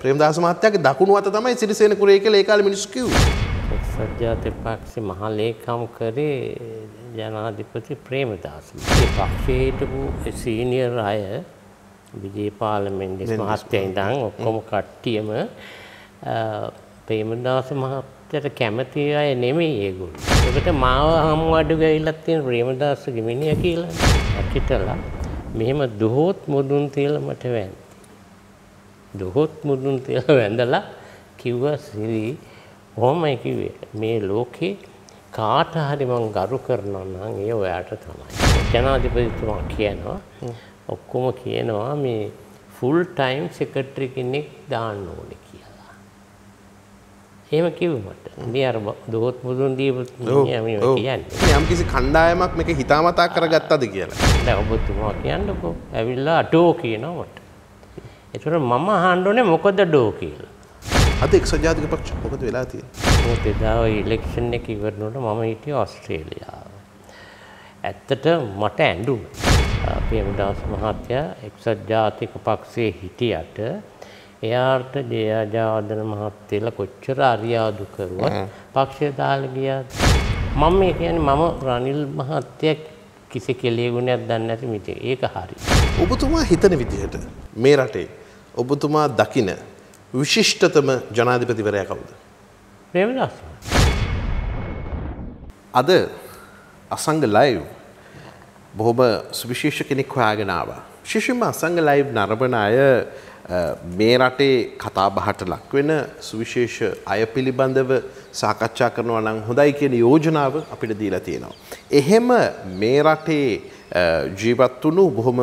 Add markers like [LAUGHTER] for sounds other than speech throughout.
ප්‍රේමදාස මහත්තයාගේ දකුණු අත තමයි සිරිසේන කුරේ කියලා ඒ කාලේ මිනිස්සු කිව්වේ. එක්සත් ජාතික පක්ෂේ මහා ලේකම් කරේ ජනාධිපති ප්‍රේමදාස. ඒ පක්ෂයේ හිටපු සීනියර් අය විජේපාල මෙන්ඩිස් මහත්තයා ඉඳන් ඔක්කොම කට්ටියම ප්‍රේමදාස මහත්තයට කැමති අය නෙමෙයි ඒගොල්ලෝ. ඒකට මාව හමු අඩු ගිහිල්ලා තියෙන ප්‍රේමදාසගේ මිනිහා කියලා ඇකිටලා මෙහෙම දුහොත් මුදුන් තියලා මට වැන්න. දුහොත් මුදුන් තියලා [LAUGHS] වැඳලා කිව්වා සිරි කොහොමයි කිව්වේ මේ ලෝකේ කාට හරි මං ගරු කරනවා නම් ඒ ඔයාට තමයි. ජනාධිපතිතුමා කියනවා ඔක්කොම කියනවා මේ ෆුල් ටයිම් සෙක්‍රටරි කෙනෙක් දාන්න ඕනේ කියලා. එහෙම කිව්ව මට. ඉතින් අර දොහොත් මුදුන් දීපු මේ කියන්නේ. යම් කිසි කණ්ඩායමක් මේක හිතාමතා කරගත්තද කියලා. දැන් ඔබතුමා කියන්නකෝ. ඇවිල්ලා ඩෝ කියනවා මට. ඒතර මම අහන්න ඕනේ මොකද ඩෝ කියලා. අද එක්සත් ජාතික පක්ෂ මොකද වෙලා තියෙන්නේ? මොකද එදා ඉලෙක්ෂන් එක ඉවරනකොට මම හිටියේ ඕස්ට්‍රේලියාව. ඇත්තට මට ඇඬුණා. ප්‍රේමදාස මහත්තයා එක්සත් ජාතික පක්ෂයේ හිටියට එයාට ජයජාවදන මහත්තයලා කොච්චර අරියාදු කරුවත් පක්ෂය දාලා ගියාද? මම මේ කියන්නේ මම රනිල් මහත්තයා කිසි කෙලියගුණයක් දන්නේ නැති මිනිහෙක්. ඒක හරි. ඔබතුමා හිතන විදිහට මේ රටේ ඔබතුමා දකින විශිෂ්ටතම ජනාධිපතිවරයා කවුද? ප්‍රේමදාස. අද අසංග ලයිව් බොහොම සුවිශේෂ කෙනෙක් හොයාගෙන ආවා. විශේෂයෙන්ම අසංග ලයිව් නරඹන අය මේ රටේ කතා බහට ලක් වෙන සුවිශේෂ අය පිළිබඳව සාකච්ඡා කරනවා නම් හොඳයි කියන යෝජනාව අපිට දීලා තියෙනවා. එහෙම මේ රටේ ජීවත් වුණු බොහොම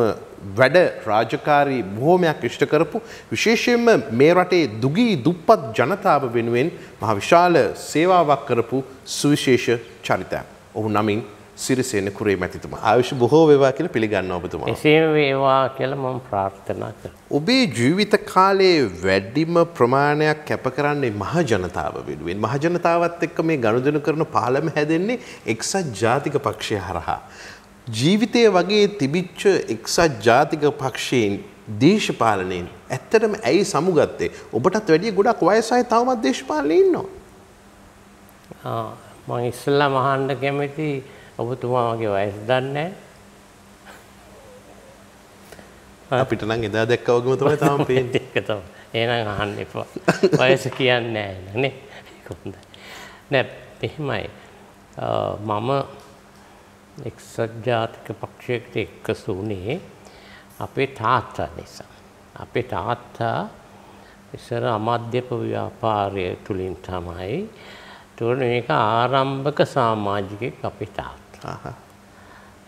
වැඩ රාජකාරී බොහෝමයක් ඉෂ්ට කරපු විශේෂයෙන්ම මේ රටේ දුගී දුප්පත් ජනතාව වෙනුවෙන් මහ විශාල සේවාවක් කරපු සුවිශේෂ චරිතයක්. ඔහු නමින් සිරිසේන කුරේ මැතිතුමා. ආයුෂ බොහෝ වේවා කියලා පිළිගන්න ඔබතුමා. එසේම වේවා කියලා මම ප්‍රාර්ථනා කරනවා. ඔබේ ජීවිත කාලයේ වැඩිම ප්‍රමාණයක් කැප කරන්නේ මහ ජනතාව වෙනුවෙන්. මහ ජනතාවත් එක්ක මේ ගනුදෙනු කරන පාලම හැදෙන්නේ එක්සත් ජාතික පක්ෂය හරහා. ජීවිතය වගේ තිබිච්ච එක්සත් ජාතික පක්ෂයෙන් දේශපාලනයෙන් ඇත්තටම ඇයි සමුගත්තේ ඔබටත් වැඩිය ගොඩක් වයසයි තවමත් දේශපාලනය ඉන්නවා. මං ඉස්සල්ලා මහන්ඩ කැමති ඔබතුමාගේ වයස් දන්නේ [LAUGHS] අපිට නම් එදා දැක්ක වගේම තමයි තාම [LAUGHS] පේන්නේ. ඒක තමයි. එහෙනම් අහන්න එපා. වයස කියන්නේ නැහැ නේ. [LAUGHS] හොඳයි. නෑ එහෙමයි. මම එක්සත් ජාතික පක්ෂයකට එක්කසු වුණේ අපේ තාත්තා නිසා. අපේ තාත්තා ඉස්සර අමාධ්‍යප ව්‍යාපාරය තුලින් තමයි ඒතකොට මේක ආරම්භක සමාජිකෙක් අපේ තාත්තා.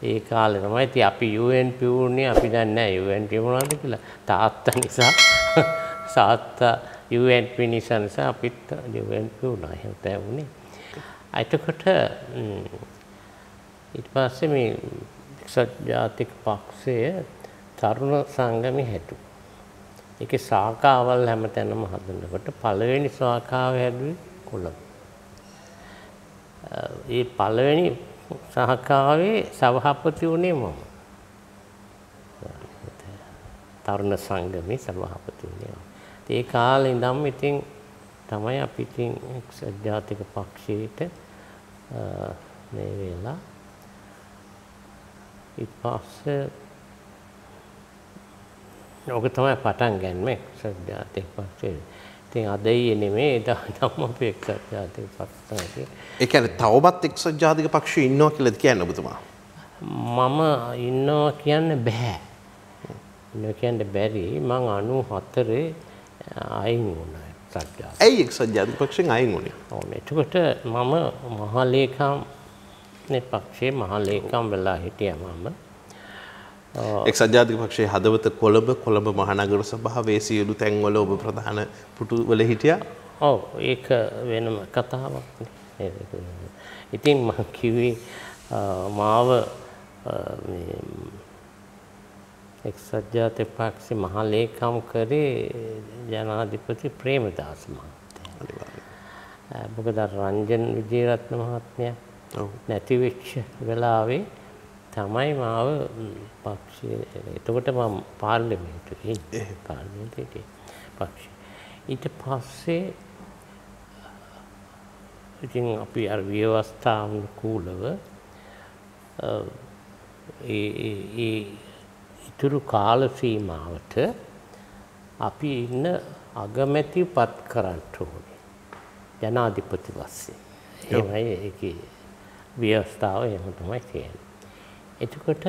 ඒ කාලේ තමයි ඉතින් අපි UNP වුණේ අපි දන්නේ නැහැ UNP මොනවද කියලා. තාත්තා නිසා සාත්තා UNP නිසා නිසා අපිත් UNP වුණා. එහෙම වුණේ. එතකොට ඊට පස්සේ මේ එක්සත් ජාතික පක්ෂය තරුණ සංගමය හැදුවා. ඒකේ ශාඛාවල් හැමතැනම හදනකොට පළවෙනි ශාඛාව හැදුවේ කොළඹ. ඒ පළවෙනි සහකාවේ සභාපති වුණේ මම. තරුණ සංගමේ සභාපති වුණේ. ඒ කාලේ ඉඳන් ඉතින් තමයි අපි ඉතින් එක්සත් ජාතික පක්ෂයට මේ වෙලා ඊට පස්සේ ඕක තමයි පටන් ගන්න එක්සත් ජාතික පක්ෂයේ. ඉතින් අද ඊයේ නෙමෙයි එදා නම් අපි එක්සත් ජාතික පක්ෂය. ඒ කියන්නේ තවමත් එක්සත් ජාතික පක්ෂයේ ඉන්නවා කියලාද කියන්නේ ඔබතුමා? මම ඉන්නවා කියන්න බෑ. ඉන්නවා කියන්න බැරි මං 94 අයින් වුණා එක්සත් ජාතික. ඇයි එක්සත් ජාතික පක්ෂයෙන් අයින් වුණේ? ඔව් එතකොට මම මහලේකම් නේ පක්ෂයේ මහලේකම් වෙලා හිටියා මම. එක්සත් ජාතික පක්ෂයේ හදවත කොළඹ කොළඹ මහනගර සභාවේ සියලු තැන්වල ඔබ ප්‍රධාන පුටුවල හිටියා. ඔව් ඒක වෙනම කතාවක්. ඉතින් මම කිව්වේ මාව එක්සත් ජාතික පක්ෂේ මහා ලේකම් කරේ ජනාධිපති ප්‍රේමදාස මහත්තයා. මොකද රංජන් විජේරත්න මහත්මයා නැති වෙච්ච වෙලාවේ තමයි මාව පක්ෂය එතකොට මම පාර්ලිමේන්තුවේ පාර්ලිමේන්තුවේ පක්ෂය. ඊට පස්සේ ඉතින් අපි අර ව්‍යවස්ථානුකූලව ඒ ඉතුරු කාල සීමාවට අපි ඉන්න අගමැති පත් කරන්න ඕනේ. ජනාධිපති වස්සේ. එහෙමයි ඒකේ ව්‍යවස්ථාව එහෙම තමයි තියෙන්නේ. එතකොට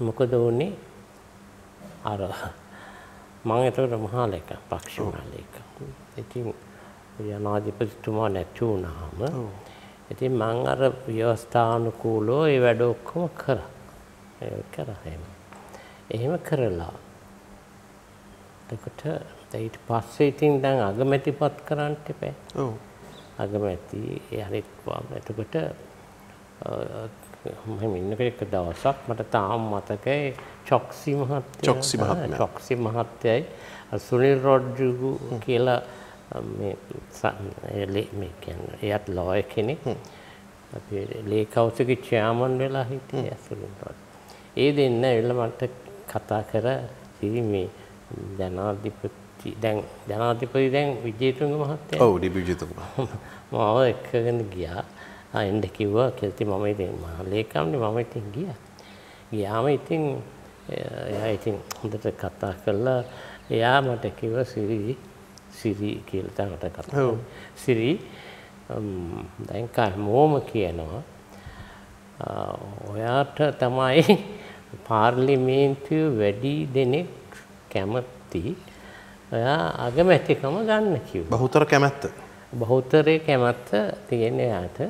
මොකද වුනේ අර මම එතකොට මහා ලේක පක්ෂ මහා ලේක. ඉතින් ජනාධිපතිතුමා නැති වුණාම ඉතින් මං අර ව්‍යවස්ථානුකූලව ඒ වැඩ ඔක්කොම කරා. ඒක කරා එහෙම. එහෙම කරලා එතකොට ඊට පස්සේ ඉතින් දැන් අගමැතිපත් කරන්න එපා. ඔව්. අගමැති. අනිත් එතකොට මම ඉන්නක එක දවසක් මට තාම මතකයි චොක්සි මහත්තයා. චොක්සි මහත්මයා. චොක්සි මහත්තයයි. සුනිල් රොඩ්රිගු කියලා මේ මේ කියන්නේ එයත් ලෝය කෙනෙක්. අපි ලේකවුසගේ චයාමන් වෙලා හිටියේ ඇසුරින් රොඩ්. ඒ දෙන්න ඇවිල්ලා මට කතා කර සිරි මේ ජනාධිපති දැන් ජනාධිපති දැන් විජේතුංග මහත්තයා. ඔව් ඩිබිජිතුමා. [LAUGHS] මාව එක්කගෙන ගියා. එන්ඩ කිව්වා. කෙල්ති මම ඉතින් ලේකම්නේ මම ඉතින් ගිය. ගියාම ඉතින් එයා ඉතින් හොඳට කතා කරලා එයා මට කිව සිරී සිරී කියලතනට කතා සිරී දැන්කා මෝම කියනවා. ඔයාට තමයි පාර්ලිමේන්තුව වැඩි දෙනෙක් කැමති ඔයා අගමැතිකම ගන්න කිව් බහුතර කැමැත්ත. බෞතරය කැමැත්ත තියෙන යාට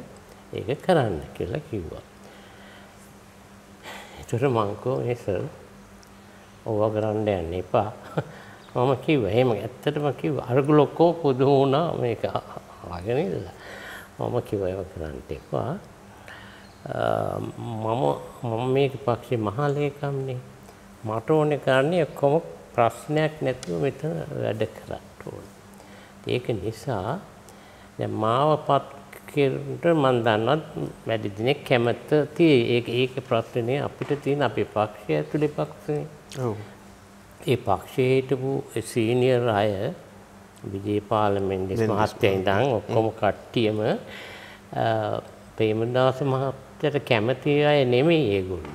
ඒක කරන්න කියලා කිව්වා. එතුර මංකෝ ඒසර් ඕව කරන්න යන්න එපා. [LAUGHS] මම කිව්ව. එහෙම ඇත්තටම කිව්ව. අරගු ලොක්කෝ පුදු වුණා මේක ආගෙනල්ල මම කිව ඒව කරන්න එපා. මම මම මේක පක්ෂි මහාලේකම්නේ. මට ඕන කරන්නේ ඔක්කොම ප්‍රශ්නයක් නැතුව මෙතන වැඩ කරන්න ඕන. ඒක නිසා මාව පත් කරට මන් දන්නත් වැඩි දිනෙක් කැමැත්ත තිය ඒ ඒක ප්‍රශ්නය අපිට තියෙන අපේ පක්ෂය ඇතුළි පක්ෂය ඒ පක්ෂය හිටපු සීනියර් අය විජේපාලමෙන්ඩෙස් මහත්තය ඉඳං ඔක්කොම කට්ටියම ප්‍රේමදාස මහත්තයට කැමති අය නෙමෙයි ඒගොල්ලු.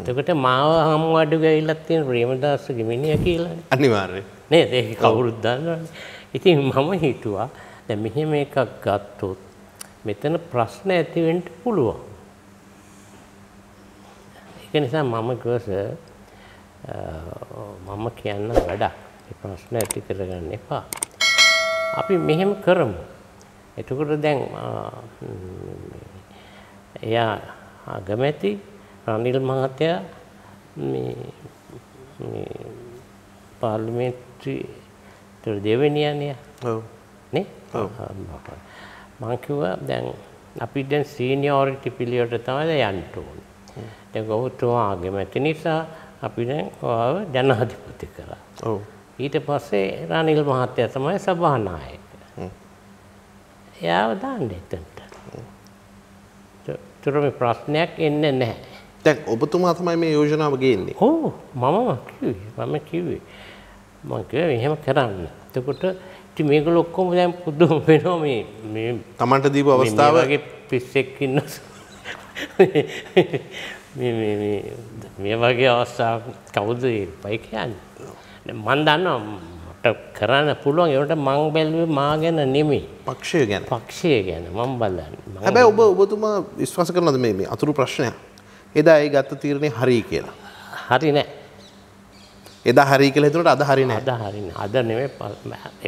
එතකොට මාව හමු අඩු ගයිලත් තියෙන ප්‍රේමදාස ගිමිනිය කියලා. අනිවාර්යයෙන්. නේද? ඒක කවුරුත් දන්නවනේ. ඉතින් මම හිතුවා දැන් මෙහෙම එකක් ගත්තොත් මෙතන ප්‍රශ්න ඇති වෙන්න පුළුවන්. ඒක නිසා මම ගොස මම කියන්න වැඩක්. ප්‍රශ්න ඇති කරගන්න එපා. අපි මෙහෙම කරමු. එතකොට දැන් එයා අගමැති රනිල් මහත්තයා මේ පාර්ලිමේන්තු දෙවෙනියනය නේ මං කිව්වා දැන් අපි දැන් සීනියෝරිටි පිළිවෙලට තමයි යන්න ඕනේ. දැන් ගෞතම අගමැති නිසා අපි දැන් ඔයාව ජනාධිපති කරා. ඔව්. ඊට පස්සේ රනිල් මහත්තයා තමයි සභානායක. එයාව දාන්න එතනට. තුර මේ ප්‍රශ්නයක් එන්නේ නැහැ. දැන් ඔබතුමා තමයි මේ යෝජනාව ගේන්නේ. ඕ මම කිව්වේ මම කිව්වේ මම කිව්වේ මෙහෙම කරන්න. එතකොට ඉතින් මේගොල්ලෝ ඔක්කොම දැන් පුදුම වෙනවා මේ මේ Tamanට දීපු අවස්ථාව වගේ පිස්සෙක් ඉන්න මේ මේ මේ මේ වගේ අවස්ථාවක් කවුද පයි කියන්නේ මන් දන්නවා මට කරන්න පුළුවන් ඒකට මං බැලුවේ මා ගැන නෙමෙයි පක්ෂය ගැන. පක්ෂය ගැන මම බලන්නේ හැබැයි ඔබ ඔබතුමා විශ්වාස කරනවද මේ මේ අතුරු ප්‍රශ්නයක්? එදා ඒ ගත්ත තීරණය හරි කියලා. හරි නෑ එදා හරි කියලා හිතුනට අද හරි නෑ. අද හරින අද නෙමෙයි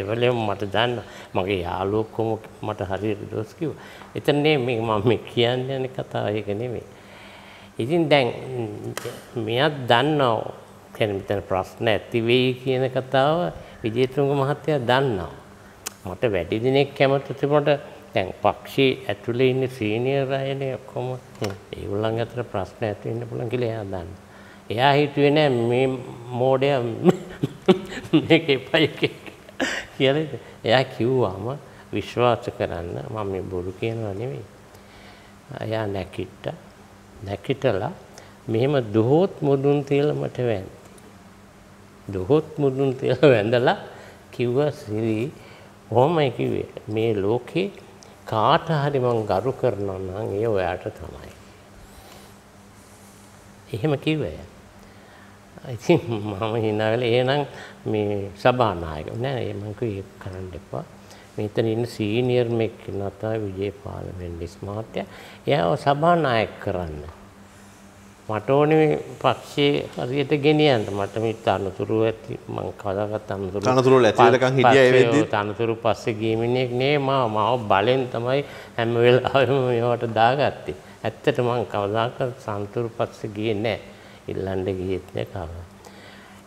එවලෙම මට දන්න මගේ යාළුවොක්කොම මට හරියට දොස් කිව්වා. එතනේ මේ මම මේ කියන්න යන කතාව ඒක නෙමෙයි. ඉතින් දැන් මෙයත් දන්නවා කියන්නේ මෙතන ප්‍රශ්න ඇති වෙයි කියන කතාව විජේතුංග මහත්තයා දන්නවා. මට වැඩි දිනෙක කැමති තිබුණට දැන් පක්ෂී ඇතුලේ ඉන්න සීනියර් අයනේ ඔක්කොම ඒගොල්ලන් අතර ප්‍රශ්න ඇති වෙන්න පුළුවන් කියලා එයා දන්නවා. එයා හිතුවේ නෑ මේ මෝඩය [LAUGHS] මේක එපයි කියලා. එයා කිව්වාම විශ්වාස කරන්න මම මේ බොරු කියනවා නෙවෙයි. එයා නැකිට්ට නැකිටලා මෙහෙම දුහොත් මුදුන් තියලා මට වැන්දි. දොහොත් මුදුන් තියලා වැඳලා කිව්වා සිරි කොහොමයි කිව්වේ මේ ලෝකේ කාට හරි මං ගරු කරනවා නම් ඒ ඔයාට තමයි. එහෙම කිව්වේ. ඉතින් මම හිනාවල එහෙනම් මේ සභානායක නෑ මං කිව්වේ ඒක කරන්න එපා. මෙතන ඉන්න සීනියර් මෙක් කෙනා තමයි විජේපාල මෙන්ඩිස් මහත්තයා. එයාව සභානායක කරන්න. මට ඕනේ පක්ෂයේ හරියට ගෙනියන්න. මට මේ තනතුරු ඇති මං කවදාකවත් තනතුරු තනතුරු ඇති වෙලකන් හිටියා ඒ වෙද්දි තනතුරු පස්සේ ගිය මිනිහෙක් නේ මම මාව බලෙන් තමයි හැම වෙලාවෙම මේවට දාගත්තේ. ඇත්තට මං කවදාකවත් තනතුරු පස්සේ ගියේ නැහැ. ඉල්ලන්න ගියෙත් නැහැ කවදා.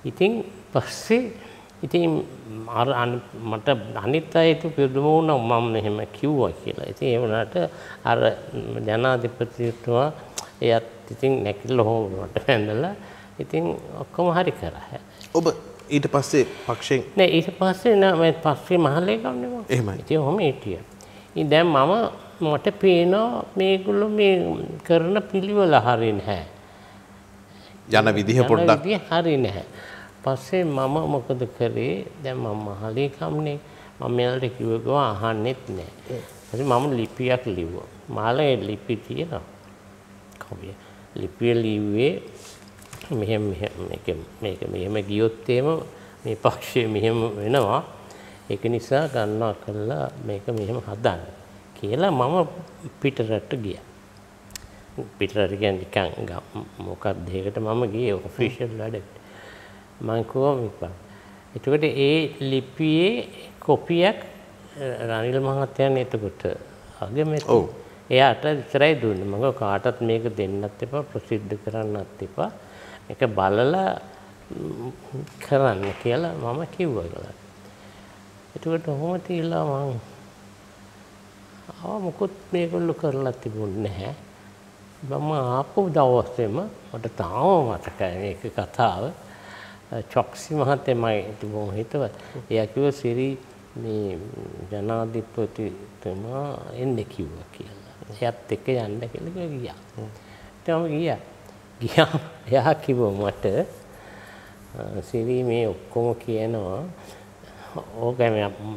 ඉතින් පස්සේ ඉතින් අර මට අනිත් අයට පුදුම වුණා මම මෙහෙම කිව්වා කියලා. ඉතින් ඒ වුණාට අර ජනාධිපතිතුමා එයත් ඉතින් නැකිල්ල හොමට වැඳලා ඉතින් ඔක්කොම හරි කරා. ඔබ ඊට පස්සේ පක්ෂයෙන් නෑ ඊට පස්සේ නෑ මම පස්සේ මහලේකම් නෙමෙයි. එහෙමයි. ඉතින් ඔහොම හිටියා. ඉතින් දැන් මම මට පේනවා මේගොල්ලෝ මේ කරන පිළිවෙල හරිය නැහැ. යන විදිහ පොඩ්ඩක් හරි නැහැ. පස්සේ මම මොකද කරේ දැන් මම මහලේකම්නේ මම මෙයාලට කිව්ව ගමන් අහන්නෙත් නැහැ. ඊට මම ලිපියක් ලිව්වා. මාළේ ලිපි තියෙනවා. කවිය. ලිපිය ලිව්වේ මෙහෙම මෙහෙම මේක මේක මෙහෙම ගියොත් එහෙම මේ පක්ෂය මෙහෙම වෙනවා. ඒක නිසා ගන්නවා කළා මේක මෙහෙම හදන්න කියලා මම පිටරට ගියා. පිටරට කියන්නේ නිකන් මොකක්ද ඒකට මම ගියේ ඔෆිෂල් වැඩකට. මං කිව්වා මේක. එතකොට ඒ ලිපියේ කොපියක් රනිල් මහත්තයන් එතකොට අගමැති. ඔව්. එයාට විතරයි දුන්නේ. මම කාටවත් මේක දෙන්නත් එපා ප්‍රසිද්ධ කරන්නත් එපා. මේක බලලා කරන්න කියලා මම කිව්වා කියලා. එතකොට ඔහොම තියලා මං ආව මොකොත් මේගොල්ලෝ කරලා තිබුණේ නැහැ. මම ආපු දවසේම මට තාම මතකයි මේක කතාව. චොක්සි මහත්තයමයි තිබුණ හිතවත්. එයා කිව්වා සිරි මේ ජනාධිපතිතුමා එන්න කිව්වා කියලා. එයත් එක්ක යන්න කියලා ගියා. ඉතින් ගියා. ගියාම [LAUGHS] එයා කිව්වා මට සිරි මේ ඔක්කොම කියනවා ඕක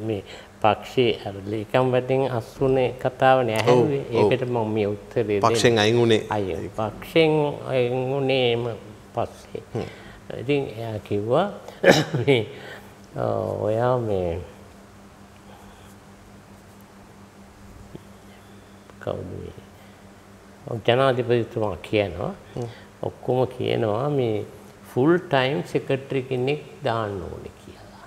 මේ පක්ෂයේ අර ලේකම් වටින් අස්සුනේ කතාවනේ ඇහුවේ. ඒකට මම මේ උත්තරේ දෙන්නේ. පක්ෂෙන් අයින් වුණේ. අය පක්ෂෙන් අයින් වුණේම පස්සේ. ඉතින් එයා කිව්වා [COUGHS] මේ ඔයා මේ කවුද මේ ජනාධිපතිතුමා කියනවා ඔක්කොම කියනවා මේ ෆුල් ටයිම් සෙක්‍රටරි කෙනෙක් දාන්න ඕනේ කියලා.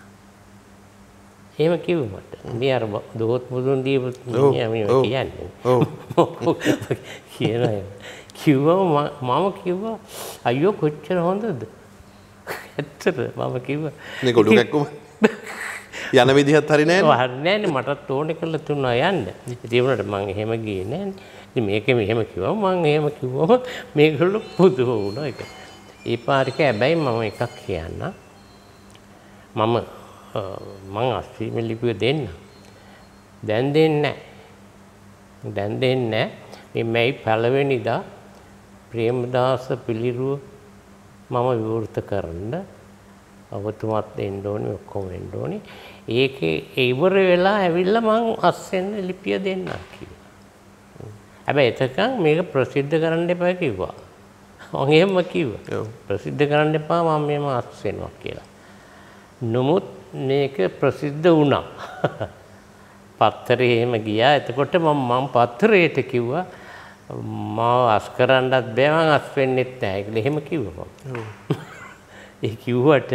එහෙම කිව්ව මට. ඉතින් අර දොහොත් මුදුන් දීපු මේ කියන්නේ. ඔව්. [LAUGHS] කියනවා. කිව්වා මම කිව්වා අයියෝ කොච්චර හොඳද? [LAUGHS] ඇත්තට මම කිව්වා. මේ ගොඩු කැක්කුම [LAUGHS] යන විදිහත් හරි නෑ. ඔව් හරි නෑනේ මටත් ඕනේ කරලා තුනවා යන්න. ඉතින් උනට මං එහෙම ගියේ නෑනේ. ඉතින් මේකේ මෙහෙම කිව්වා මං එහෙම කිව්වම මේගොල්ලෝ පුදුම වුණා ඒක. ඒ පාරික හැබැයි මම එකක් කියන්න. මම මං අස්වීම ලිපිය දෙන්න. දැන් දෙන්නේ නෑ. දැන් දෙන්නේ නෑ. මේ මැයි පළවෙනිදා ප්‍රේමදාස පිළිරුව මම විවෘත කරන්න ඔබතුමත් එන්න ඕනේ ඔක්කොම එන්න ඕනේ. ඒකේ ඉවර වෙලා ඇවිල්ලා මං අස්සෙන් ලිපිය දෙන්නම් කිව්වා. හැබැයි එතකන් මේක ප්‍රසිද්ධ කරන්න එපා කිව්වා. මං එහෙම කිව්වා. ප්‍රසිද්ධ කරන්න එපා මම මේම අස්සෙන්නවා කියලා. නමුත් මේක ප්‍රසිද්ධ වුණා. [LAUGHS] පත්තරේ එහෙම ගියා. එතකොට මම මම පත්තරේට කිව්වා මාව අස් කරන්නත් බෑ මං අස් වෙන්නෙත් නැහැ කියලා එහෙම කිව්වා. [LAUGHS] ඒ කිව්වට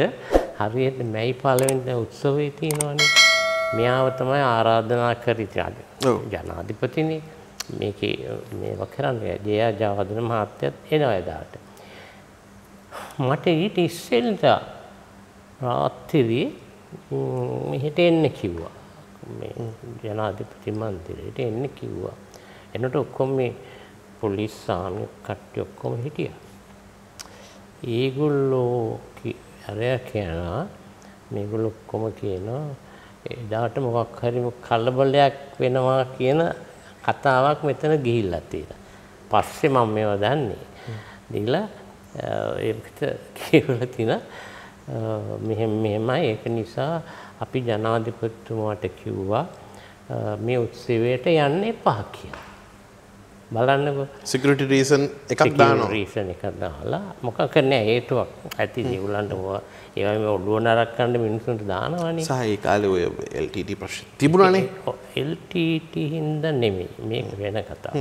හරියට මැයි පළවෙනි උත්සවයේ තියෙනවනේ. මෙයාව තමයි ආරාධනා කරි ජනාධිපතිනේ මේකේ මේවා කරන්නේ ජයා ජාවදන මහත්තයත් එනවා එදාට. මට ඊට ඉස්සෙල්ලා රාත්‍රියේ මෙහෙට එන්න කිව්වා. මේ ජනාධිපති මන්දිරයට එන්න කිව්වා. එනට ඔක්කොම මේ පොලිස් සාමි කට්ටිය ඔක්කොම හිටියා. ඒගොල්ලෝ අරයා කියනවා මේගොල්ලෝ ඔක්කොම කියනවා එදාට මොකක් හරි කලබලයක් වෙනවා කියන කතාවක් මෙතන ගිහිල්ලා තියෙනවා. පස්සේ මම මේවා දන්නේ. දීලා ඒකට කියවලා තිනා මෙහෙම මෙහෙමයි ඒක නිසා අපි ජනාධිපතිතුමාට කිව්වා අ, මේ උත්සවයට යන්න එපා කියලා. බලන්නකෝ. සිකරිටි රීසන් එකක් දානවා. රීසන් එකක් දාලා මොකක් නෑ හේතුවක්. ඇති ඒගොල්ලන්ට ඒවා මේ ඔළුව නරක් කරන්න මිනිස්සුන්ට දානවනේ. සහ ඒ කාලේ ඔය LTT ප්‍රශ්න තිබුණානේ. LTT හින්දා නෙමෙයි. මේක වෙන කතාව.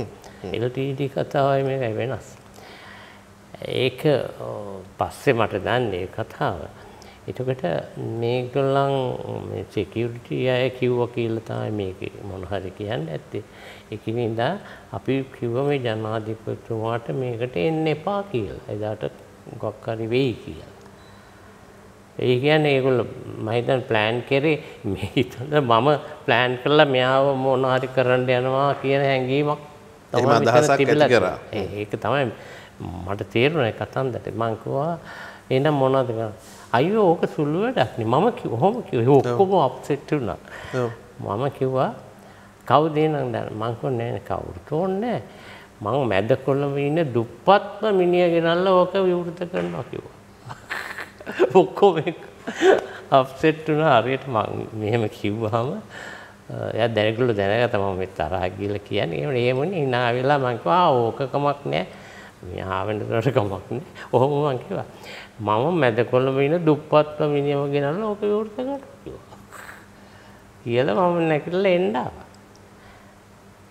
LTT කතාවයි මේකයි වෙනස්. ඒක පස්සේ මට දන්නේ ඒ කතාව. එතකොට මේගොල්ලන් මේ සිකියුරිටි අය කිව්වා කියලා තමයි මේක මොන හරි කියන්නේ ඇත්තේ. ඒකිනින්දා අපි කිව්ව මේ ජනාධිපතිතුමාට මේකට එන්න එපා කියලා. එදාට මොකක් හරි වෙයි කියලා. ඒ කියන්නේ ඒගොල්ලෝ මම හිතන්නේ ප්ලෑන් කරේ මේ හිතන මම ප්ලෑන් කරලා මෙයාව මොන හරි කරන්න යනවා කියන හැඟීමක් මෙතන අදහසක් ඇති කරා. ඒක තමයි මට තේරුණා කතන්දරේ. මං කිව්වා එහෙනම් මොනවද කරන්නේ? අයියෝ ඕක සුළු වැඩක් නේ. මම ඔහොම කිව්වා. ඔක්කොම අප්සෙට් වුණා. මම කිව්වා කවුද එනං දැන් මං කිව්වා නෑ කවුරුත් ඕනේ නෑ. මං මැද කොළඹ ඉන්න දුප්පත්ම මිනිහ ගෙනල්ලා ඕක විවෘත කරනවා කිව්වා. [LAUGHS] ඔක්කොම අප්සෙට් වුණා හරියට මං මෙහෙම කිව්වහම එයා දැනගලු දැනගත්තා මම මේ තරහ ගිහලා කියන්නේ එහෙම එහෙමනේ hina වෙලා මං කිව්වා ආ ඕක කමක් නෑ මෙහා වෙන්න දරට කමක් නෑ. ඔහොම මං කිව්වා. මම මැද කොළඹ ඉන්න දුප්පත්ම මිනිහම ගෙනල්ලා ඕක විවෘත කරනවා කිව්වා. කියලා මම නැගිටලා එන්න ආවා.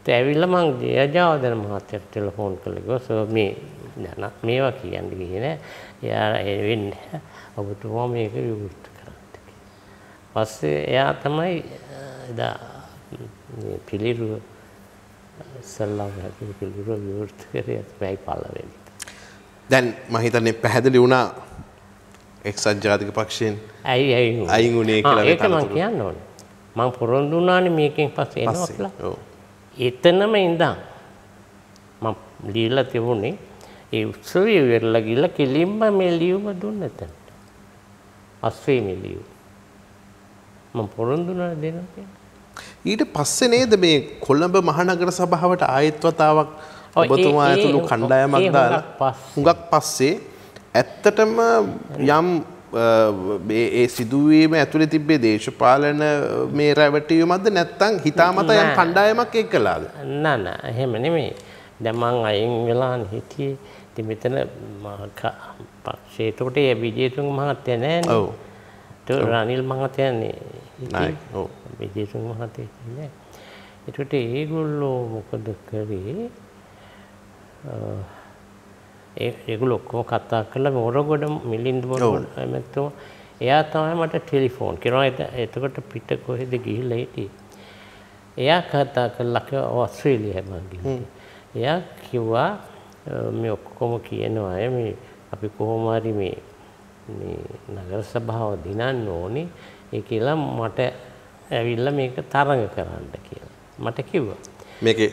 ඇවිල්ල මං ජයජාවදන මහත්තයට ටෙලෆෝන් කළකෝ සෝ මේ දැන මේවා කියන්න කියන එයා එවෙන්න ඔබතුමා මේක විවෘත කරන්න. පස්සේ එයා තමයි එදා මේ පිළිරුව සල්ලාම හැකි පිළිරුව විවෘත කරේ ඇයි පල්ලවෙනි දැන් මම හිතන්නේ පැහැදිලි වුණා එක්සත් ජාතික පක්ෂයෙන් ඇයි ඇයි අයින් වුණේ කියලා ඒක මං තනතුරු. කියන්න ඕනේ මං පොරොන්දු වුණානේ මේකෙන් පස්සේ එනවා. කියලා ඔව්. එතනම ඉඳන් මම ලියලා තිබුණේ ඒ උත්සවය ඉවරලා ගිහලා කෙලින්ම මේ ලියුම දුන්න එතනට. අස්සේ මේ ලියුම. මම පොරොන්දු වුණා දෙනවා කියලා. ඊට පස්සේ නේද මේ කොළඹ මහනගර සභාවට ආයෙත් වතාවක් ඔව්, ඒ- ඔබතුමා ඇතුළු කණ්ඩායමක් දාලා. හුඟක් පස්සේ ඇත්තටම යම් ඒ සිදුවීම ඇතුළේ තිබ්බේ දේශපාලන මේ රැවටීමක්ද නැත්නම් හිතාමතා යම් නෑ. කණ්ඩායමක් එක්කලාද නෑ නෑ එහෙම නෙමෙයි. දැන් මං අයින් වෙලා හිටියේ. ඉතින් මෙතන මම ක- පක්ෂේ එතකොට ඒ විජේතුංග මහත්තයා නෑනේ. ඔව් රනිල් මහත්තයානේ. නයි ඔව් විජේතුංග මහත්තයා නෑ. එතකොට ඒගොල්ලෝ මොකද කරේ? අ, ඒ ඒගොල්ලෝ ඔක්කොම කතා කරලා මොරගොඩ මිලින්ද මොරගොඩ ඇමතුමා එයා තමයි මට ටෙලිෆෝන් කරනවා. එත- එතකොට පිට කොහෙද ගිහිල්ලා හිටියේ? එයා කතා කළා කිව්වා ඕස්ට්‍රේලියාව මං ගිහින් එයා කිව්වා මේ ඔක්කොම කියනවා. අය මේ අපි කොහොම හරි මේ මේ නගර සභාව දිනන්න ඕනේ. ඒ කියලා මට ඇවිල්ලා මේක තරඟ කරන්න කියලා මට කිව්වා මේකේ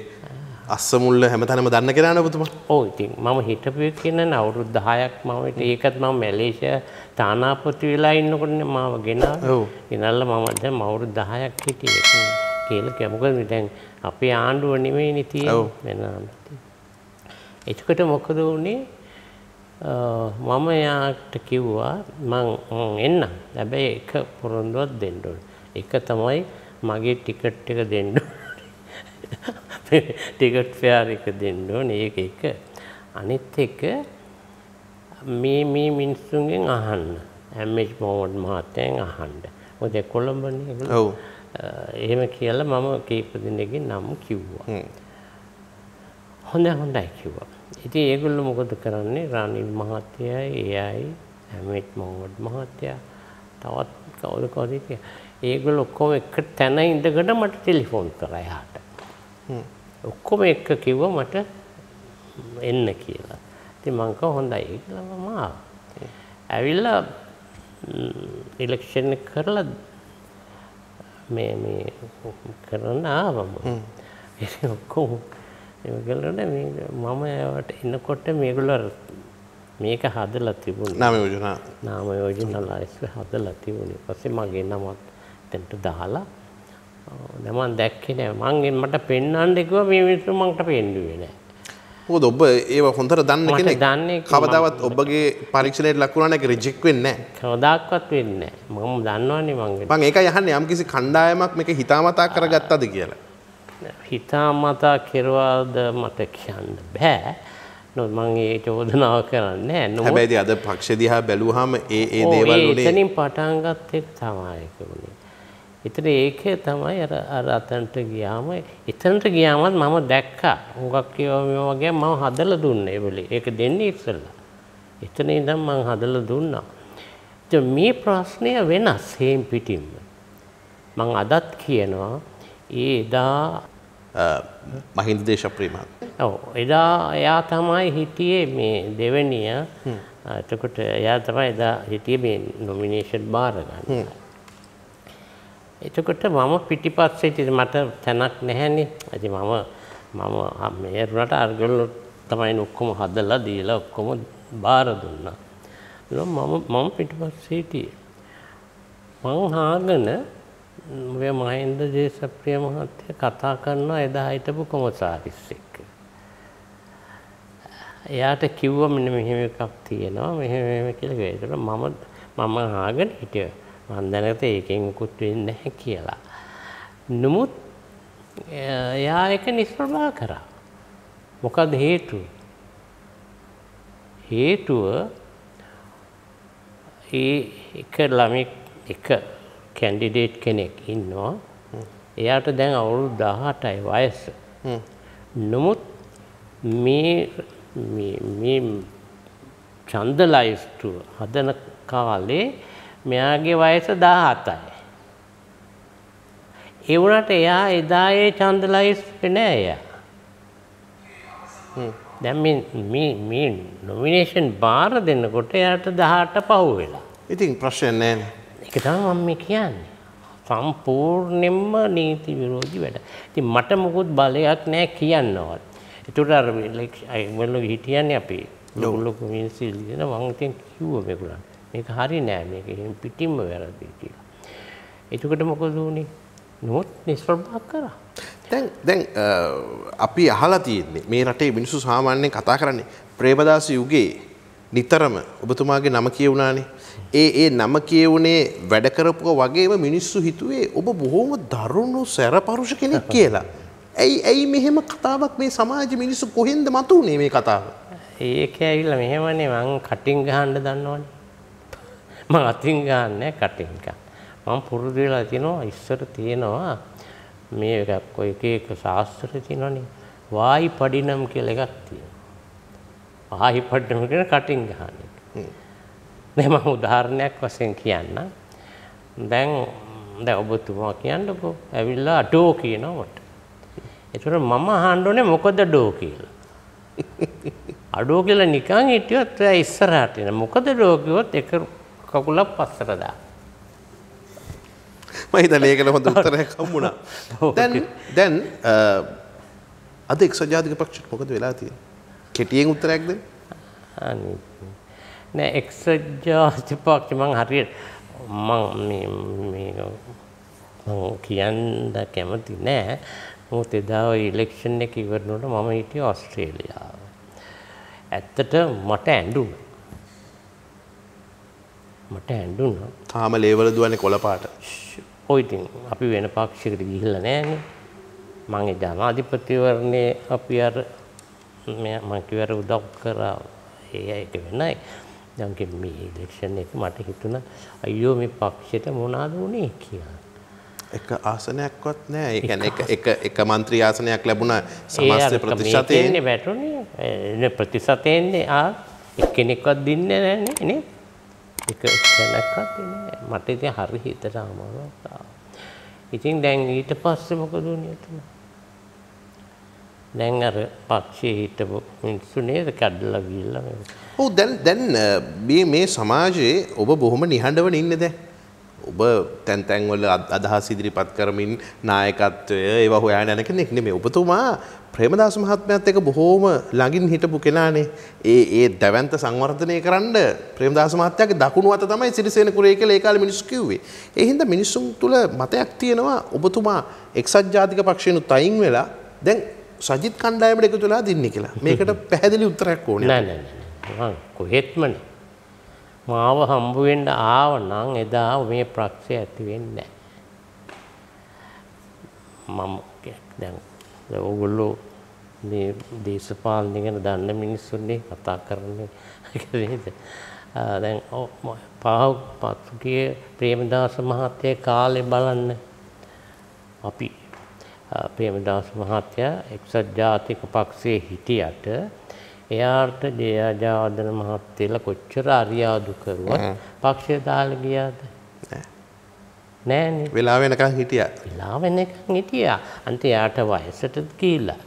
අස්සමුල්ල හැමතැනම දන්න කෙනාන ඔබතුමා ඔව් ඉතින් මම හිටපු කෙනන අවුරුදු 10ක් මම ඒකත් මම මැලේසියා තානාපති වෙලා ඉන්නකොටනේ මාව ගෙනාවා. ඔව්. ගෙනල්ලා මම දැන් අවුරුදු 10ක් හිටියේ. කියලා. මොකද දැන් අපේ ආණ්ඩුව නෙමෙයිනේ. තියෙන්නේ. එතකොට මොකද වුනේ? මම යාට කිව්වා මං එන්නම්. හැබැයි එක පොරොන්දුවක් දෙන්න ඕනේ. එක තමයි මගේ ටිකට් එක දෙන්න. ටිකට් ෆෙයාර් එක දෙන්න ඕනේ ඒක එක. අනිත් එක මේ මේ මිනිස්සුන්ගෙන් අහන්න. එම්.එච්. මොහොමඩ් මහත්තයන් අහන්න. මොකද කොළඹනේ. ඔව් එහෙම කියලා මම කීප දෙනෙක්ගේ නම් කිව්වා. හොඳ හොඳයි කිව්වා. ඉතින් ඒගොල්ලෝ මොකද කරන්නේ රනිල් මහත්තයයි එයයි හැමෙට් මොහොමඩ් මහත්තයා තවත් කවුද හිටියා. ඒගොල්ලෝ ඔක්කොම එක තැන ඉඳගෙන මට ටෙලිෆෝන් කරා එහාට. ඔක්කොම එක්ක කිව්වා මට එන්න කියලා. ඉතින් මං කිව්වා හොඳයි කියලා මම ආවා. ඇවිල්ලා ඉලෙක්ෂන් එක කරලා මේ මේ කරන්න ආවම ඉතින් ඔක්කොම ඒගොල්ලෝනේ මේ මම එනකොට මේගොල්ලෝ මේක හදලා තිබුණා නාම යෝජනා නාම යෝජනා ලයිස්ට් හදලා තිබුණේ පස්සේ මගේ නමත් තෙන්ට දාලා දැන් මම දැක්කේ නෑ මං මට පෙන්වන්න කිව්වා මේ මිනිස්සු මන්ට පෙන්නුවේ නෑ මොකද ඔබ ඒ හොඳට දන්න කෙනෙක් කවදාවත් ඔබගේ පරීක්ෂණයට ලක්වුණා එක රිජෙක්ට් වෙන්නේ කවදාක්වත් වෙන්නේ නැහැ. මම දන්නවනේ මං. මම ඒකයි අහන්නේ යම්කිසි කණ්ඩායමක් මේක හිතාමතා කරගත්තද කියලා. හිතාමතා කෙරවාද මට කියන්න බෑ. නොත් මං ඒ චෝදනාව කරන්නේ ඉතින් අද පක්ෂ දිහා බැලුවාම ඒ ඒ දේවල් එතනින් පටන් ගත්ත එක තමයි ඒක උනේ. එතන ඒකේ තමයි අර අර අතන්ට ගියාම එතනට ගියාමත් මම දැක්කා. හුඟක් ඒවා මේ වගේ මම හදලා දුන්නා ඒ වෙලේ. ඒක දෙන්නේ ඉස්සෙල්ලා. එතන ඉඳන් මම හදලා දුන්නා. ඉතින් මේ ප්‍රශ්නය වෙනස් හේම් පිටින්ම. මම අදත් කියනවා ඒ එදා මහින්ද දේශප්‍රිය මහත්මයා. ඔව් එදා එයා තමයි හිටියේ මේ දෙවැනිය එතකොට එයා තමයි එදා හිටියේ මේ නොමිනේෂන් බාර ගන්න. එතකොට මම පිටිපස්සේ ඉතින් මට තැනක් නැහැනේ. ඉතින් මම මම මේ වුණාට අරගොල්ලෝ තමයි ඔක්කොම හදලා දීලා ඔක්කොම බාර දුන්නා. මම මම පිටිපස්සේ හිටියේ. මං හාගෙන ඔය මහින්ද දේශප්‍රිය මහත්තයා කතා කරනවා එදා හිටපු කොමසාරිස් එක්ක. එයාට කිව්වා මෙන්න මෙහෙම එකක් තියෙනවා මෙහෙම මෙහෙම කියලා කිව්වා. ඒතර මම මම අහගෙන හිටියා. මම දැනගත්ත ඒකෙන් මුකුත් වෙන්නේ නැහැ කියලා. නමුත් එයා ඒක නිෂ්ප්‍රභා කරා. මොකද හේතුව? හේතුව ඒ එක ළමෙක් එක කැන්ඩිඩේට් කෙනෙක් ඉන්නවා. එයාට දැන් අවුරුදු 18යි වයස. නමුත් මේ ඡන්ද ලයිස්ට්ුව හදන කාලේ මෙයාගේ වයස 17යි. ඒ වුණාට එයා එදා ඒ ඡන්ද ලයිස්ට්ුවේ නෑ එයා. දැන් මේ නොමිනේෂන් බාර දෙන්නකොට එයාට 18 පහු වෙලා. ඉතින් ප්‍රශ්නයක් නැහැනේ. ඒක තමයි මම මේ කියන්නේ. සම්පූර්ණයෙන්ම නීති විරෝධී වැඩ. ඉතින් මට මොකුත් බලයක් නැහැ කියන්නවත්. ඒතර අර මේගොල්ලෝ හිටියන්නේ අපි ලොකු කමියුනිටි ඉන්න මම ඉතින් කිව්වා මේගොල්ලන්. මේක හරි නෑ මේක එහෙම පිටින්ම වැරදි කියලා. එතකොට මොකද වුනේ? නෝත් නිෂ්ප්‍රභා කරා. දැන් දැන් අපි අහලා තියෙන්නේ මේ රටේ මිනිස්සු සාමාන්‍යයෙන් කතා කරන්නේ ප්‍රේමදාස යුගයේ නිතරම ඔබතුමාගේ නම කියවුණානේ. ඒ ඒ නම කියවුනේ වැඩ කරපුව වගේම මිනිස්සු හිතුවේ ඔබ බොහොම දරුණු සැරපරුෂ කෙනෙක් [LAUGHS] කියලා. ඇයි ඇයි මෙහෙම කතාවක් මේ සමාජ මිනිස්සු කොහෙන්ද මතුනේ මේ කතාව? ඒක ඇවිල්ලා මෙහෙමනේ මං කටින් ගහන්න දන්නවනේ. මං අතින් ගහන්නේ කටින් ගන්න. මං පුරුදු වෙලා තිනවා ඉස්සර තියෙනවා මේ එකක් ඔය එක එක ශාස්ත්‍ර තියෙනවනේ. වායි පඩිනම් කියලා එකක් තියෙනවා. වායි පඩිනම් කියන කටින් ගහන එක. දැන් මම උදාහරණයක් වශයෙන් කියන්නම්. දැන් දැන් ඔබතුමා කියන්නකෝ ඇවිල්ලා ඩෝ කියනවා මට. ඒතර මම අහන්න ඕනේ මොකද ඩෝ කියලා. [LAUGHS] අඩෝ කියලා නිකන් හිටියොත් එයා ඉස්සරහට එන. මොකද ඩෝ කිව්වොත් එක කකුලක් පස්සට දාන්න. මම හිතන්නේ ඒකට හොඳ උත්තරයක් හම්බුණා. [LAUGHS] දැන් දැන් අද එක්සත් ජාතික පක්ෂයට මොකද වෙලා තියෙන්නේ? කෙටියෙන් උත්තරයක් දෙන්න. අනිත් නෑ එක්සත් ජාතික පක්ෂ මං හරියට මං මේ මේ මං කියන්න කැමති නෑ මොකද එදා ඉලෙක්ෂන් එක ඉවරනකොට මම හිටියේ ඕස්ට්‍රේලියාව. ඇත්තට මට ඇඬුණා. මට ඇඬුණා. තාම ලේවල දුවන්නේ කොළ පාට. ඔය ඉතින් අපි වෙන පක්ෂයකට ගිහිල්ලා නෑනේ. මං ඒ ජනාධිපතිවරණේ අපි අර මෙයා මං කිව්වර උදව් කරා ඒ ඒක වෙනයි. දැන් කි මේ ඉලෙක්ෂන් එක මට හිතුණා අයියෝ මේ පක්ෂයට මොනවාද වුනේ කියලා. එක ආසනයක්වත් නෑ. ඒ කියන්නේ එක එක එක മന്ത്രി ආසනයක් ලැබුණා ඒ සමස්ත අර ප්‍රතිශතයෙන්. මේකෙන්නේ වැටුනේ. ඒ ප්‍රතිශතයෙන්නේ ආ එක්කෙනෙක්වත් දෙන්නේ නැහැ නේ. එක තැනක්වත් දෙන්නේ නැහැ. මට ඉතින් හරි හිතට අමාරුවක් ආවා. ඉතින් දැන් ඊට පස්සේ මොකද වුනේ එතන? දැන් අර පක්ෂයේ හිටපු මිනිස්සු නේද කඩලා ගිහිල්ලා මේ ඔව් දැන් දැන් අ, මේ මේ සමාජයේ ඔබ බොහොම නිහඬවන ඉන්නේ දැන්. ඔබ තැන් තැන්වල අද- අදහස් ඉදිරිපත් කරමින් නායකත්වය ඒවා හොයාගෙන යන කෙනෙක් නෙමෙයි. ඔබතුමා ප්‍රේමදාස මහත්මයාත් එක්ක බොහොම ළඟින් හිටපු කෙනානේ. ඒ ඒ දැවැන්ත සංවර්ධනය කරන්න ප්‍රේමදාස මහත්තයාගේ දකුණු අත තමයි සිරිසේන කුරේ කියලා ඒ කාලේ මිනිස්සු කිව්වේ. ඒ හින්දා මිනිසුන් තුල මතයක් තියෙනවා ඔබතුමා එක්සත් ජාතික පක්ෂයනුත් අයින් වෙලා දැන් සජිත් කණ්ඩායමට එකතු වෙලා දින්නේ කියලා. මේකට [LAUGHS] පැහැදිලි උත්තරයක් ඕනේ. නෑ නෑ නෑ කොහෙත්ම නෑ. මාව හම්බ වෙන්න ආව නම් එදා මේ ප්‍රක්ෂය ඇති වෙන්නේ නෑ. මම දැන් ඕගොල්ලෝ මේ දේශපාලනය ගැන දන්න මිනිස්සුන්නේ කතා කරන්නේ [LAUGHS] නේද? දැන් පහ පසුගිය ප්‍රේමදාස මහත්තයා කාලේ බලන්න අපි ප්‍රේමදාස මහත්තයා එක්සත් ජාතික පක්ෂයේ හිටියට එයාට ජයජාවදන මහත්තයලා කොච්චර අරියාදු කරුවත් පක්ෂය දාලා ගියාද? නෑනේ. වෙලා වෙනකන් හිටියා. වෙලා වෙනකන් හිටියා. අන්තිම එයාට වයසට ගිහිල්ලා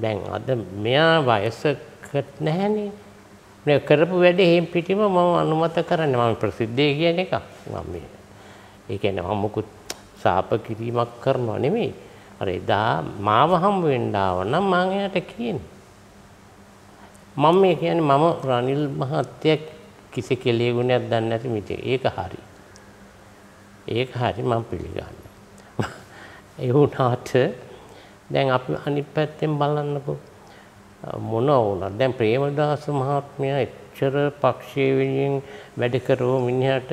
දැන් අද මෙයා වයසකට නැහැනේ. මේ කරපු වැඩේ හේම් පිටිම මම අනුමත කරන්නේ. මම ප්‍රසිද්ධිය කියන එක මම මේ ඒ කියන්නේ මම මුකුත් සාප කිරීමක් කරනවා නෙමෙයි අර එදා මාව හම් වෙන්න ආව නම් මම එයාට කියන්නේ. මම මේ කියන්නේ මම රනිල් මහත්තයා කිසි කෙලෙගුණයක් දන්නේ නැති මිත්‍ය. ඒක හරි. ඒක හරි මම පිළිගන්නවා. [LAUGHS] ඒ වුණාට දැන් අපි අනිත් පැත්තෙන් බලන්නකෝ. මොන වුණත් දැන් ප්‍රේමදාස මහත්මයා එච්චර පක්ෂයේ වෙනින් වැඩ කරව මිනිහට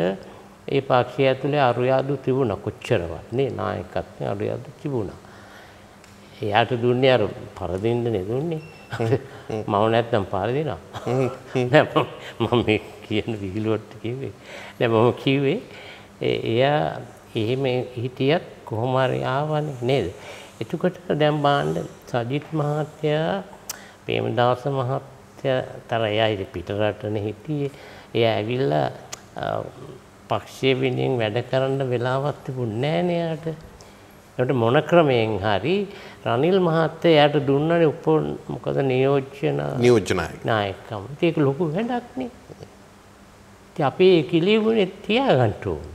ඒ පක්ෂය ඇතුලේ අරුයාදු තිබුණා කොච්චරවත්. නේ නායකත්වයේ අරුයාදු තිබුණා. එයාට දුන්නේ අර පරදින්නනේ දුන්නේ. මම නැත්තම් පරදිනවා. නෑ මම මේ කියන විහිළුවට කිව්වේ. නෑ මම කිව්වේ එයා එහෙම හිටියත් කොහොම හරි ආවනේ නේද? එතකොට දැන් බාන්න සජිත් මහත්තයා ප්‍රේමදාස මහත්තයා එයා පිටරටනේ හිටියේ. එයා ඇවිල්ලා පක්ෂය වෙනුවෙන් වැඩ කරන්න වෙලාවක් තිබුණේ නෑ එයාට. ඒකට මොන ක්‍රමයෙන් හරි රනිල් මහත්තයා එයාට දුන්නනේ උප මොකද නියෝජ්‍ය නියෝජ්‍ය නායක. නායකම්. ඒක ලොකු වැඩක් නේ. ඉතින් අපි කිලියුනේ තියාගන්න ඕනේ.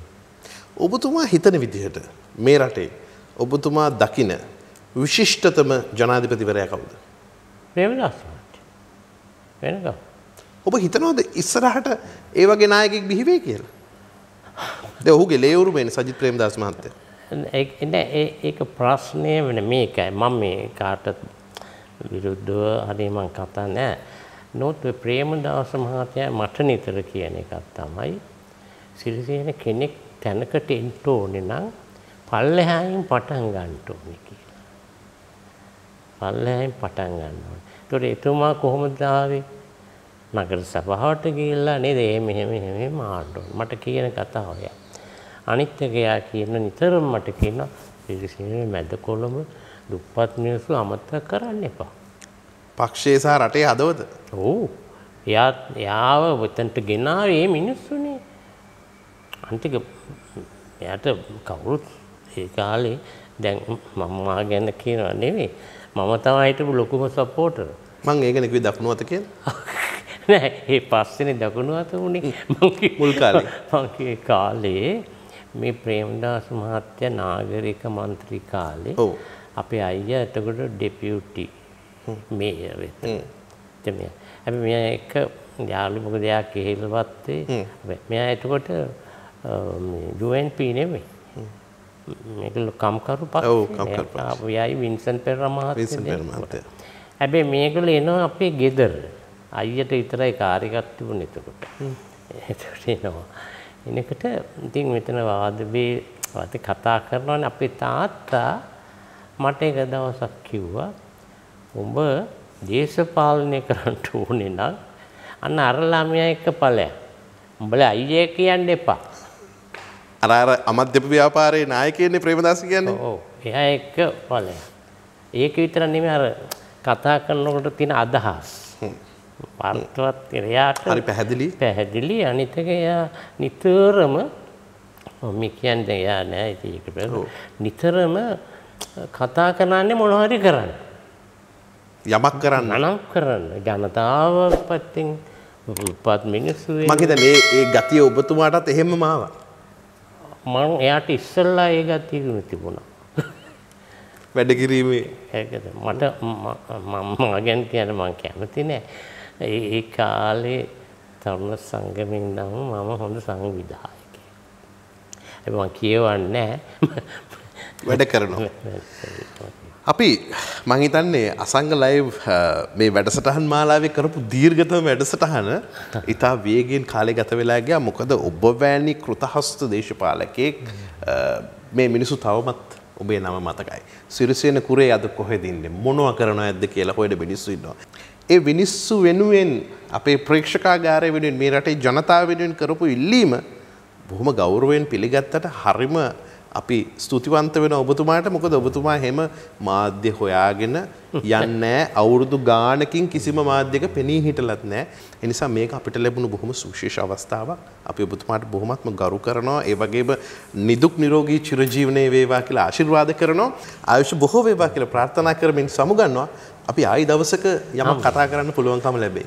ඔබතුමා හිතන විදිහට මේ රටේ ඔබතුමා දකින විශිෂ්ටතම ජනාධිපතිවරයා කවුද? ප්‍රේමදාස වෙනකම්. ඔබ හිතනවද ඉස්සරහට ඒ වගේ නායකෙක් බිහි වෙයි කියලා? දැන් ඔහුගේ ලේවුරුමනේ සජිත් ප්‍රේමදාස මහත්තයා. ඒක ප්‍රශ්නය වෙන මේකයි මම මේ කාටත් විරුද්ධව හරි මං කතා නෑ. නොත් ප්‍රේමදාස මහත්තයා මට නිතර කියන එකක් තමයි සිරිසේන කෙනෙක් තැනකට එන්න ඕනේ නම් පල්ලෙහායින් පටන් ගන්න ඕනේ කියලා. පල්ලෙහායින් පටන් ගන්න ඕනේ. ඒතකොට එතුමා කොහොමද ආවේ? නගර සභාවට ගිහිල්ලා නේද එහෙම එහෙම එහෙම ආන්න මට කියන කතාව ඔය. අනිත් එක යා කියන නිතරම මට කියන පිරිසිදු මැද කොළඹ දුප්පත් මිනිස්සු අමතක කරන්න එපා. පක්ෂයේ සහ රටේ හදවත. ඔව්. එයා එයාව වතන්ට ගෙනාවේ මේ මිනිස්සුනේ. අන්තික එයාට කවුරුත් ඒ කාලේ දැන් මම ගැන කියනවා නෙවෙයි මම තමයි හිටපු ලොකුම සපෝටර්. මං ඒ ගැන කිව්වේ දකුණු අත කියලා. [LAUGHS] නෑ ඒ පස්සේනේ දකුණු අත උනේ මුල් කාලේ. මගේ කාලේ මේ ප්‍රේමදාස මහත්තයා නාගරික මන්ත්‍රී කාලේ ඔව්. අපේ අයියා එතකොට ඩෙපියුටි මේයර් වෙත. එතන අපි මෙයා එක යාළු මොකද එයා කෙහෙල්වත්තේ මෙයා එතකොට UNP නෙමෙයි. මේගොල්ලෝ කම්කරු ඔව්, කම්කරු පක්ෂ. පක්ෂ. යයි වින්සන් පෙරේරා වින්සන් මහත්තයා. පෙරේරා මහත්තයා. හැබැයි මේගොල්ලෝ එනවා අපේ ගෙදර. අයියට විතරයි කාර්යයක් තිබුණේ එතකොට. එතකොට එනවා. එනකොට ඉතින් මෙතන වාදබේ වාද කතා කරනවානේ අපේ තාත්තා මට එක දවසක් කිව්වා උඹ දේශපාලනය කරන්න ඕනේ නම් අන්න අර ළමයා එක්ක ඵලයක්. උඹලා අයියේ කියන්න එපා. අර අර අමද්දප ව්‍යාපාරයේ නායකයන්නේ ප්‍රේමදාස කියන්නේ. ඔව්. එයා එක්ක ඵලයක්. ඒක විතර නෙමෙයි අර කතා කරනකොට තියෙන අදහස්. වර්තවත් එයාට හරි පැහැදිලි. පැහැදිලි අනිත් එක එයා නිතරම මේ කියන්නේ එයා නෑ ඉතින් ඒක. නිතරම කතා කරන්නේ මොනවා හරි කරන්න. යමක් කරන්න. නනම් කරන්න. ජනතාව පැත්තෙන් උපත් මිනිස්සු මං හිතන්නේ මේ ඒ ගතිය ඔබතුමාටත් එහෙමම ආවා. මම එයාට ඉස්සල්ලා ඒ ගතිය තිබුණා. වැඩ කිරීමේ මට මම ගැන කියන මං කැමති නෑ. ඒ ඒ කාලේ තරුණ සංගමෙන් නම් මම හොඳ සංවිධායකයෙක්. හැබැයි මං කියවන්නේ. [LAUGHS] වැඩ කරනවා. අපි මහිතන්නේ අසංග ලයිව් මේ වැඩසටහන් මාලාවේ කරපු දීර්ගතම වැඩසටහන ඉතා වේගෙන් කාලෙ ගත වෙලාගයා මොකද ඔබ වෑනි කෘතහස්ත දේශපාලකයෙක් මේ මිනිසු තවමත් ඔබේ නම මතකයි. සිරිසයන කුරේ අද කොහෙදින්නේ මොනව කරන ඇද කියලා හොයට මිනිස්සු ඉන්නවා. ඒ විනිස්සු වෙනුවෙන් අපේ ප්‍රේක්ෂකාගාරය වෙනුවෙන් මේ රටේ ජනතාව වෙනුවෙන් කරපු ඉල්ලීම බොහොම ගෞරවයෙන් පිළිගත්තට හරිම අපි ස්තුතිවන්ත වෙන ඔබතුමාට. මොකද ඔබතුමා හෙම මාධ්‍ය හොයාගෙන යන්නෑ අවුරුදු ගානකින් කිසිම මාධ්‍යක පෙනී හිටලත් නෑ. එනිසා මේක අපිට ලැබුණු බොහොම සුශේෂ අවස්ථාවක්. අපි ඔබතුමාට බොහොමත්ම ගරු කරනවා. ඒ වගේම නිදුක් නිරෝගී චිරජීවනය වේවා කියලා ආශිර්වාද කරනවා. ආයුෂ බොහෝ වේවා කියලා ප්‍රාර්ථනා කරමින් සමුගන්නවා. අපි ආයි දවසක යමක් කතා කරන්න පුළුවන්කම ලැබේ.